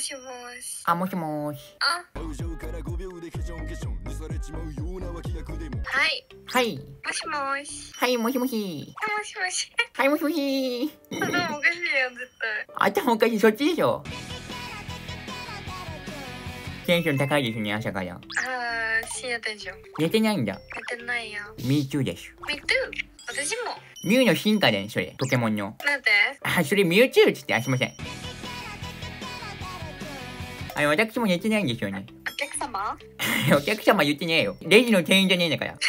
しもし。あ、もしもーし。あ、はい。はい。もしもし。はい、もしもし。もしもし。はい、もしもし。頭おかしいやん、絶対。頭おかしい、そっちでしょ。テンション高いですね、朝から。あー、深夜テンション。寝てないんだ。寝てないやん。Me too です。Me too. 私も。ミュウの進化で、それ。ポケモンの。なんであ、それミュウチュウっつって、あ、すいません。あの、私も寝てないんですよね。お客様？お客様言ってねえよ。レジの店員じゃねえんだから。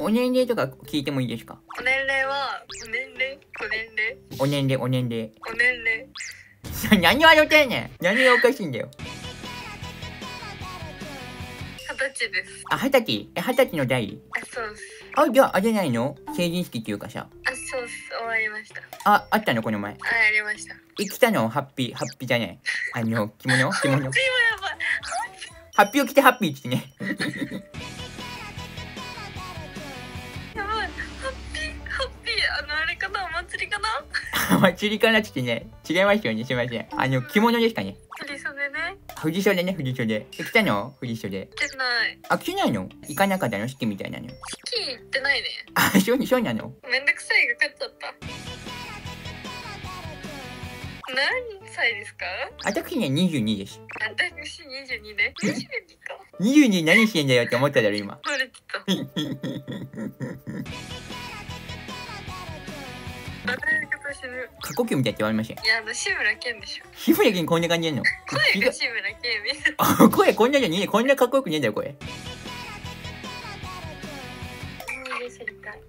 お年齢とか聞いてもいいですか？お年齢は、お年齢？お年齢？お年齢、お年齢。お年齢 何笑ってんねん何がおかしいんだよ。二十歳です。あ、二十歳？え、二十歳の代？あ、そうっす。あ、じゃあ、あれじゃないの？成人式っていうかさ。あ、そうっす。終わりました。あ、あったの？この前。あ、やりました。え、来たの？ハッピー、ハッピーじゃない？あの、着物着物。今やばい。ハッピーを着てハッピーってね。やばい。ハッピー、ハッピー。あの、あれかな？お祭りかな？祭りかな？ってね。違いますよね。すいません。あの、着物ですかね。振り袖ね。振り袖ね、振り袖。え、来たの？振り袖。来てない。あ、来ないの？行かなかったの？式みたいなの。式行ってないね。あ、そう、そうなの？めんどくさいが勝っちゃった。何歳ですか？私ね、22です。私22で。22か。22何してんだよって思っただろ、今。バレてた。過呼吸みたいって言われません。いや、あの、志村けんでしょ。ひふやけんこんな感じやんの声が志村けんみたいな。あ声こんなじゃねえ。こんなかっこよくねえんだよ、声。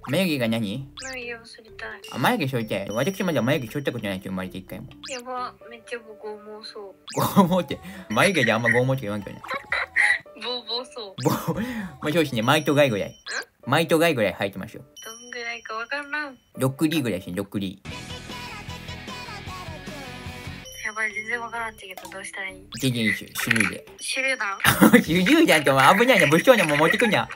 眉毛が何？眉毛を剃りたい。あ、眉毛剃りたい。私まだ眉毛剃ったことないですよ、生まれて一回も。やば、めっちゃボコモそう。拷問って、眉毛であんま拷問って言わんけどね。ボーボーそう。ぼ、まあそうですね、マイトガイぐらい。マイトガイぐらい生えてますよ。どんぐらいかわからん。ロックリーぐらいですね、ロックリやばい、全然わからんけど、どうしたらいい？ー。全然いいですよ、スルーで。手榴弾スルーじゃ んってお前危ないな、物騒なもん持ってくんな。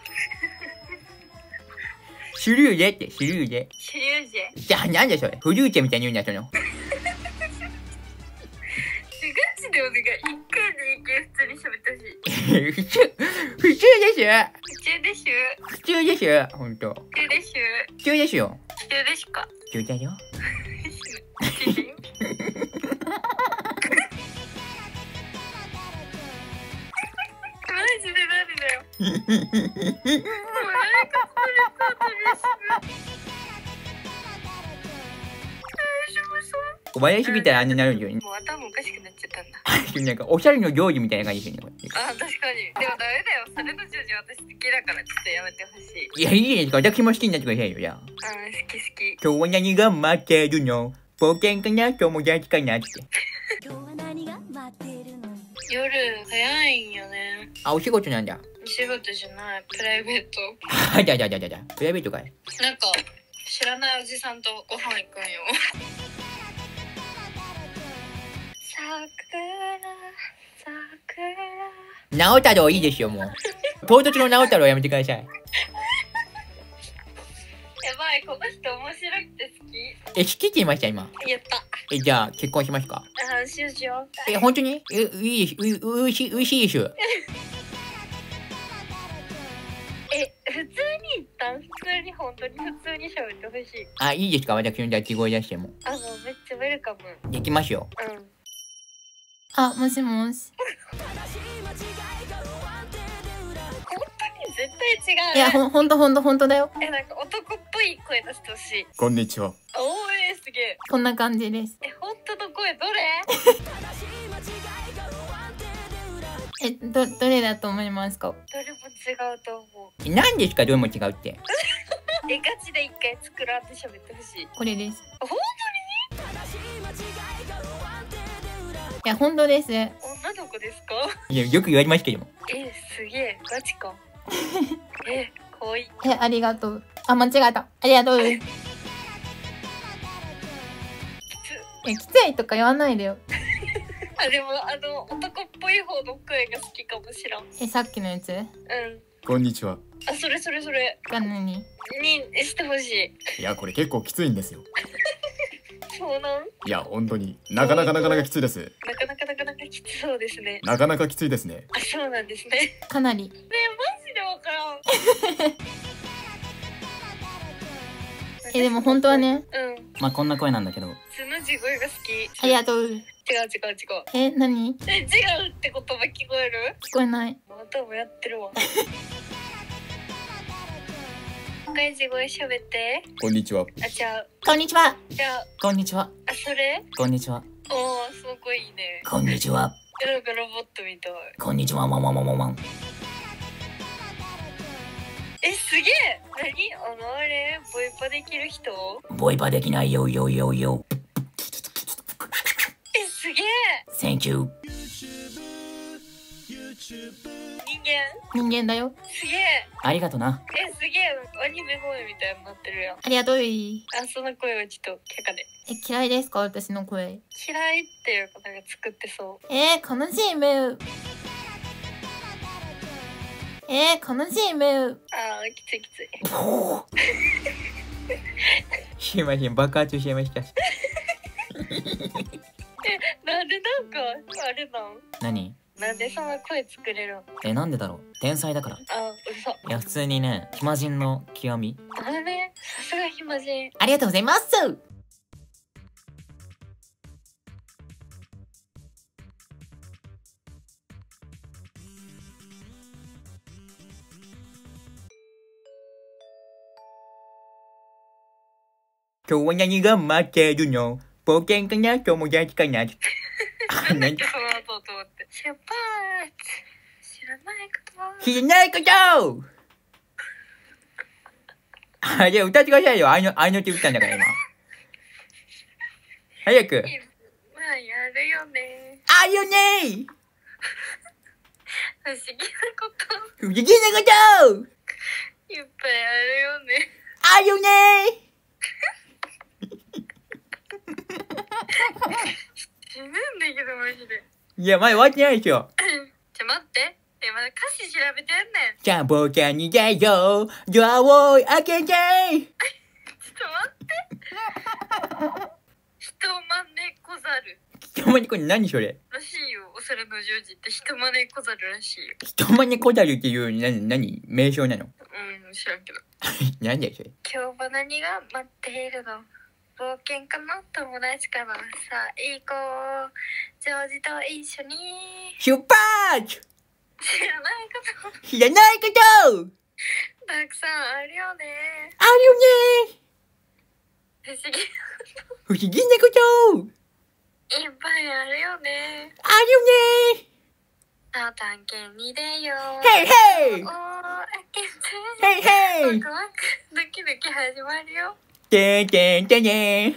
スルーでって、スルーで。手榴ジェじゃあ、なんだそれ？フルーチェみたいに言うんだ、その？ガチでお願い。一回でいいけど普通に喋ってほしい。普通、普通です。普普通です。ほんと。普通でしゅ普通ですよ。普通でしか？普通だよ。小林みたいなあんなになるんじゃん。もう頭おかしくなっちゃったんだ。なんか、おしゃれの行事みたいな感じですよね、こあ、確かに。でもダメだよ。それのジョージ私好きだからちょっとやめてほしい。れ。いや、いいですか。私も好きになってくださいよ、じゃあ。うん、好き好き。今日は何が待ってるの？冒険かな？友達かなって。今日は何が待ってるの夜早いんよね。あ、お仕事なんだ。仕事じゃない。プライベート。あ、だだだだだ。プライベートかい。なんか、知らないおじさんとご飯行くんよ。桜、桜。直太郎いいですよ、もう。唐突の直太郎やめてください。やばい、この人面白くて好え、好きって言いました、今？き。やった。え、じゃあ、結婚しますか？あ、しようしよう。え、本当に？え、いい。う、う、うし、うしいです。え、普通に言ったん普通に本当に普通に喋ってほしい。あ、いいですか？私の抱き声出しても。あの、めっちゃウェルカム。できますよ。うん。あ、もしもし。本当に絶対違う。いや、ほん、ほんとほんとほんとだよ。え、なんか男っぽい声出してほしい。こんにちは。おーえすげえ。こんな感じです。え、本当の声どれ？え、ど、どれだと思いますか？どれも違うと思う。え何ですか？どれも違うって。え、ガチで一回作らんで喋ってほしい。これです。本いや、ほんとです。当に女の子ですか？いや、よく言われますけども。え、すげえ。ガチか。え、かわいい。え、ありがとう。あ、間違えた。ありがとう。え、きつ。きついとか言わないでよ。あ、でも、あの、男っぽい方の声が好きかもしらん。え、さっきのやつ？うん。こんにちは。あ、それそれそれ。が何？にしてほしい。いや、これ結構きついんですよ。そうなん？いや本当になかなかなかなかきついですなかなかなかなかきつそうですね。なかなかきついですねあ、そうなんですね。かなりねえ、マジでわからん。えでも本当はね。うん。まあこんな声なんだけど。つの地声が好き。ありがとう。違う違う違う。え何？え、違うって言葉聞こえる？聞こえない。またもやってるわ。一回地声喋って。こんにちは。あ、じゃあ、こんにちは。じゃあ、こんにちは。あ、それ？こんにちは。おー、その声いいね。こんにちは。えなんかロボットみたい。こんにちは。まままままえ、すげえ。何？あの、あれ？ボイパできる人？ボイパできないよよよよ。え、すげえ。Thank you. 人間？人間だよ。すげえ。ありがとな。え、すげえ。アニメ声みたいになってるやん。ありがとうえあ、その声はちょっと却下で。嫌いですか？私の声。嫌いっていう方が作ってそう。えー、悲しいめうえー、悲しいめうあー、きついきつい。すいません爆発しちゃいました なんでなんか、あれなん？何？なんでそんな声作れるん？えなんでだろう？天才だから。あ、嘘。いや普通にね暇人の極み。あれ？ね、さすが暇人。ありがとうございます今日は何が待ってるの？冒険かな？友達かなあ なんだっ何？けその後と思って。出発知らないこと知らないことあ、じゃあ歌ってくださいよ。あの、あの手歌ったんだから今。早く。まあ、やるよね。あるよね不思議なこと、不思議なこといっぱいあるよね。あるよね死ぬんだけど、マジで。いや、まだ終わってないでしょ。ちょ、待って。え、まだ歌詞調べてんねん。じゃあ、冒険に出よう。ドアを開けてちょっと待って。人真猫ザル。人真似これ何それ？らしいよ。お猿のジョージって人真猫ザルらしいよ。人真似こだるっていう、何、何？名称なの？うん、知らんけど。何だよ、それ？今日は何が待っているの？冒険かな？友達かなさあ行こうジョージと一緒に。出発！知らないこと。知らないこと！たくさんあるよね。あるよね！不思議不思議なこと！いっぱいあるよね。あるよね！さあ探検に出よう。ヘイヘイ！おー開けてヘイヘイ！ワクワクドキドキ始まるよてんてんてんてん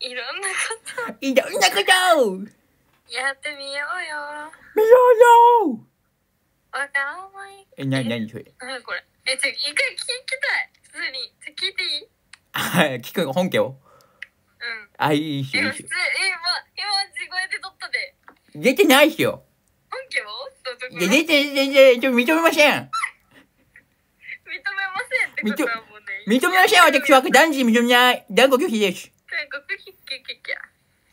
いろんなこと。いろんなこと。やってみようよ。見ようよ。わからないえ、な、なにそれ？何これ？えちょ一回聞きたい。普通に。ちょ聞いていい？あ、聞く本家を。うん。あ、いいっすよ、いいっすよ。え今今地声で撮ったで。出てないっすよ。本家はどどこ出て、全然、ちょっと認めません。めませんってことはも認めません、私は断じ認めない。断固拒否です。韓国キッキキキ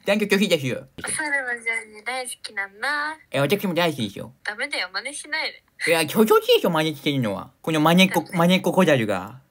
断固拒否ですよ。ャそれはジャージ大好きなんだえ、私も大好きですよ。ダメだよ真似しないでいや、ちょちょちいでしょ、真似してるのは。この真似っこ、真似っここだるが。